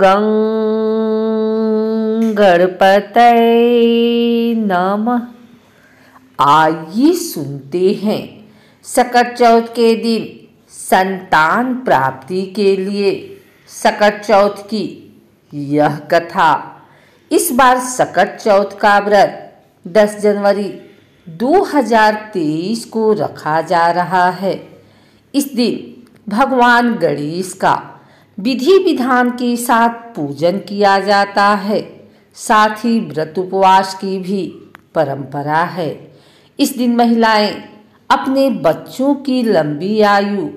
गं गणपतये नमः। आइए सुनते हैं सकट चौथ के दिन संतान प्राप्ति के लिए सकट चौथ की यह कथा। इस बार सकट चौथ का व्रत 10 जनवरी 2023 को रखा जा रहा है। इस दिन भगवान गणेश का विधि विधान के साथ पूजन किया जाता है। साथ ही व्रत उपवास की भी परंपरा है। इस दिन महिलाएँ अपने बच्चों की लंबी आयु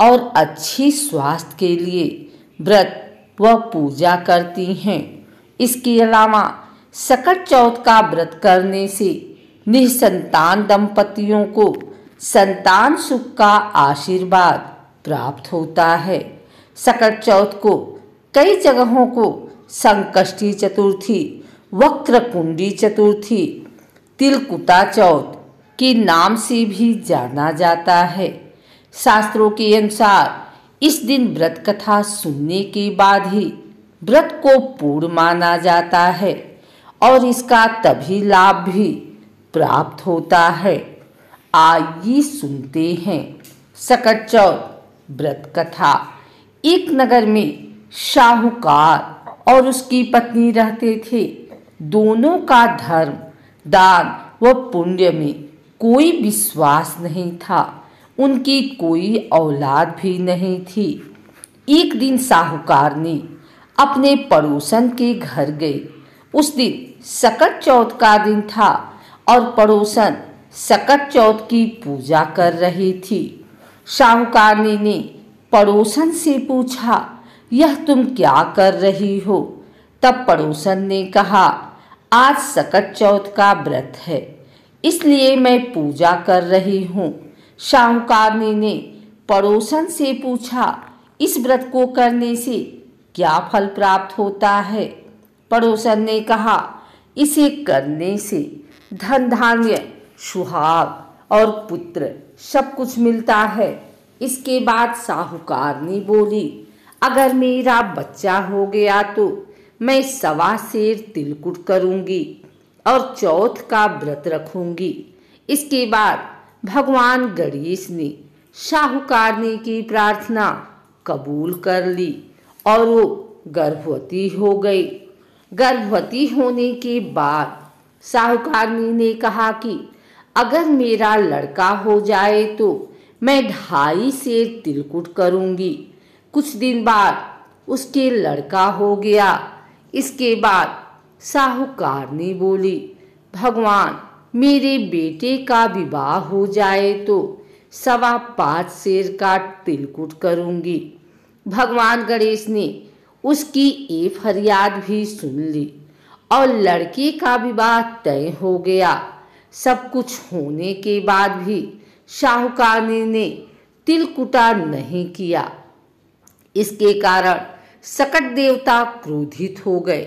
और अच्छी स्वास्थ्य के लिए व्रत व पूजा करती हैं। इसके अलावा सकट चौथ का व्रत करने से निसंतान दंपतियों को संतान सुख का आशीर्वाद प्राप्त होता है। सकट चौथ को, कई जगहों को संकष्टी चतुर्थी वक्र कुंडी चतुर्थी तिलकुटा चौथ के नाम से भी जाना जाता है। शास्त्रों के अनुसार इस दिन व्रत कथा सुनने के बाद ही व्रत को पूर्ण माना जाता है और इसका तभी लाभ भी प्राप्त होता है। आइए सुनते हैं सकट चौथ व्रत कथा। एक नगर में शाहूकार और उसकी पत्नी रहते थे। दोनों का धर्म, दान व पुण्य में कोई विश्वास नहीं था। उनकी कोई औलाद भी नहीं थी। एक दिन साहूकार ने अपने पड़ोसन के घर गए। उस दिन सकट चौथ का दिन था और पड़ोसन सकट चौथ की पूजा कर रही थी। शाहूकार ने पड़ोसन से पूछा, यह तुम क्या कर रही हो? तब पड़ोसन ने कहा, आज सकट चौथ का व्रत है, इसलिए मैं पूजा कर रही हूँ। शाहूकारनी ने पड़ोसन से पूछा, इस व्रत को करने से क्या फल प्राप्त होता है? पड़ोसन ने कहा, इसे करने से धन धान्य, सुहाग और पुत्र सब कुछ मिलता है। इसके बाद साहूकारनी बोली, अगर मेरा बच्चा हो गया तो मैं सवा शेर तिलकुट करूँगी और चौथ का व्रत रखूँगी। इसके बाद भगवान गणेश ने शाहूकारनी की प्रार्थना कबूल कर ली और वो गर्भवती हो गई गर्भवती होने के बाद साहूकारनी ने कहा कि अगर मेरा लड़का हो जाए तो मैं ढाई से तिलकुट करूँगी। कुछ दिन बाद उसके लड़का हो गया। इसके बाद साहूकार ने बोली, भगवान, मेरे बेटे का विवाह हो जाए तो सवा पाँच शेर का तिलकुट करूँगी। भगवान गणेश ने उसकी ए फरियाद भी सुन ली और लड़के का विवाह तय हो गया। सब कुछ होने के बाद भी शाहूकारनी ने तिलकुटा नहीं किया। इसके कारण सकट देवता क्रोधित हो गए।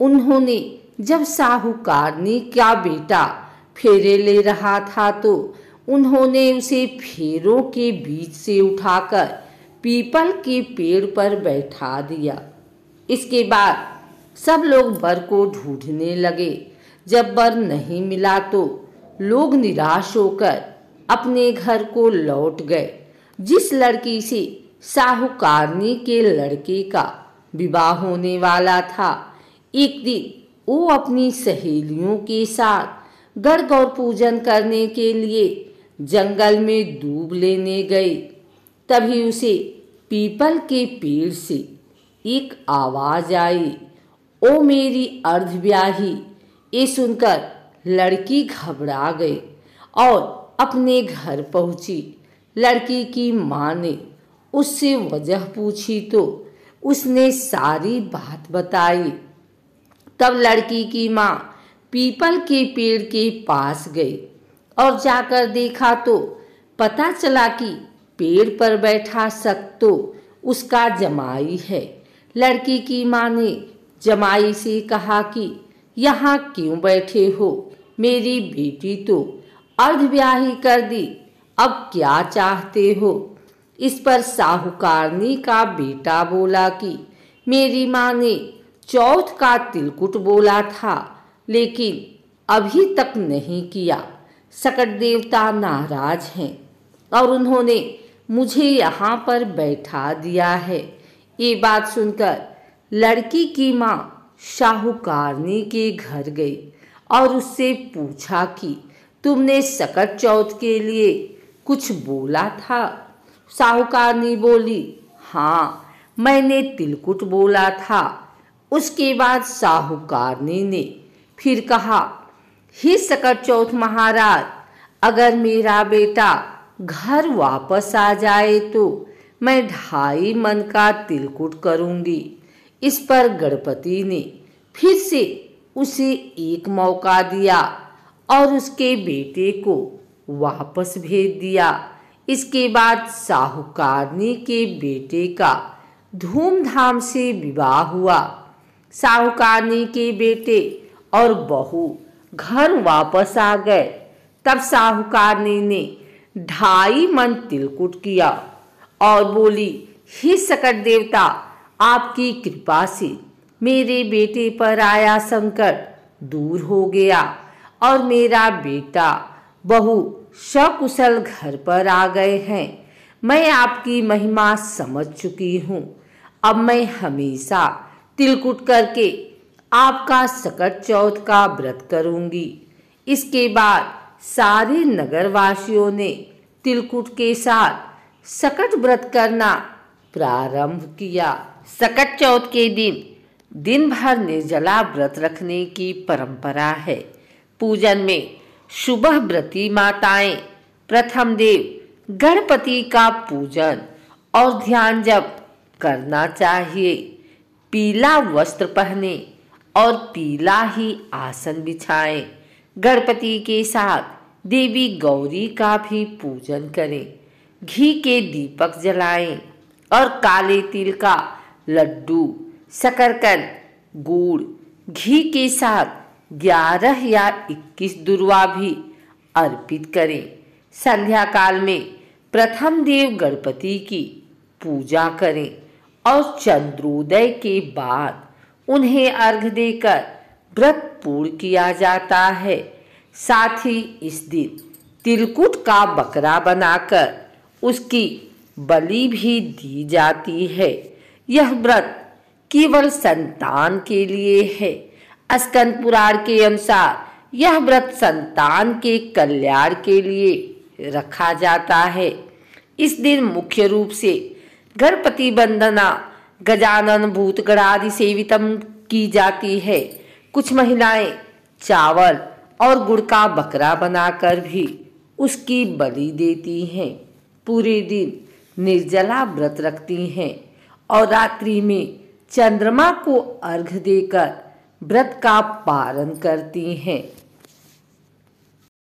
उन्होंने जब साहूकारनी का बेटा फेरे ले रहा था तो उन्होंने उसे फेरों के बीच से उठाकर पीपल के पेड़ पर बैठा दिया। इसके बाद सब लोग बर को ढूँढने लगे। जब बर नहीं मिला तो लोग निराश होकर अपने घर को लौट गए। जिस लड़की से साहूकारनी के लड़के का विवाह होने वाला था, एक दिन वो अपनी सहेलियों के साथ गढ़ गौर पूजन करने के लिए जंगल में डूब लेने गई। तभी उसे पीपल के पेड़ से एक आवाज़ आई, ओ मेरी अर्धव्याही, ये सुनकर लड़की घबरा गई और अपने घर पहुँची। लड़की की माँ ने उससे वजह पूछी तो उसने सारी बात बताई। तब लड़की की माँ पीपल के पेड़ के पास गई और जाकर देखा तो पता चला कि पेड़ पर बैठा सक तो उसका जमाई है। लड़की की माँ ने जमाई से कहा कि, यहाँ क्यों बैठे हो? मेरी बेटी तो अर्धव्याही कर दी। अब क्या चाहते हो? इस पर साहूकारनी का बेटा बोला कि, मेरी माँ ने चौथ का तिलकुट बोला था, लेकिन अभी तक नहीं किया। सकट देवता नाराज़ हैं और उन्होंने मुझे यहाँ पर बैठा दिया है। ये बात सुनकर लड़की की माँ शाहूकारनी के घर गई और उससे पूछा कि तुमने सकट चौथ के लिए कुछ बोला था? साहूकारनी बोली हाँ मैंने तिलकुट बोला था। उसके बाद साहूकारनी ने फिर कहा, हे सकट चौथ महाराज, अगर मेरा बेटा घर वापस आ जाए तो मैं ढाई मन का तिलकुट करूँगी। इस पर गणपति ने फिर से उसे एक मौका दिया। और उसके बेटे को वापस भेज दिया। इसके बाद साहूकारनी के बेटे का धूमधाम से विवाह हुआ। साहूकारनी के बेटे और बहू घर वापस आ गए। तब साहूकारनी ने ढाई मन तिलकुट किया और बोली, हे सकट देवता, आपकी कृपा से मेरे बेटे पर आया संकट दूर हो गया। और मेरा बेटा बहु सकुशल घर पर आ गए हैं। मैं आपकी महिमा समझ चुकी हूँ। अब मैं हमेशा तिलकुट करके आपका सकट चौथ का व्रत करूँगी। इसके बाद सारे नगरवासियों ने तिलकुट के साथ सकट व्रत करना प्रारंभ किया। सकट चौथ के दिन दिन भर निर्जला व्रत रखने की परंपरा है। पूजन में सुबह व्रती माताएँ। प्रथम देव, गणपति का पूजन और ध्यान जप करना चाहिए। पीला वस्त्र पहने और पीला ही आसन बिछाएँ। गणपति के साथ देवी गौरी का भी पूजन करें। घी के दीपक जलाएँ और काले तिल का लड्डू, शकरकंद, गुड़, घी के साथ ग्यारह या इक्कीस दुर्वा भी अर्पित करें। संध्या काल में प्रथम देव गणपति की पूजा करें और चंद्रोदय के बाद उन्हें अर्घ देकर व्रत पूर्ण किया जाता है। साथ ही इस दिन तिलकुट का बकरा बनाकर उसकी बलि भी दी जाती है। यह व्रत केवल संतान के लिए है। अस्कंद पुराण के अनुसार यह व्रत संतान के कल्याण के लिए रखा जाता है। इस दिन मुख्य रूप से गणपति वंदना, गजानन भूत गणादि सेवितम की जाती है। कुछ महिलाएँ चावल और गुड़ का बकरा बनाकर भी उसकी बलि देती हैं। पूरे दिन निर्जला व्रत रखती हैं और रात्रि में चंद्रमा को अर्घ देकर व्रत का पालन करती हैं।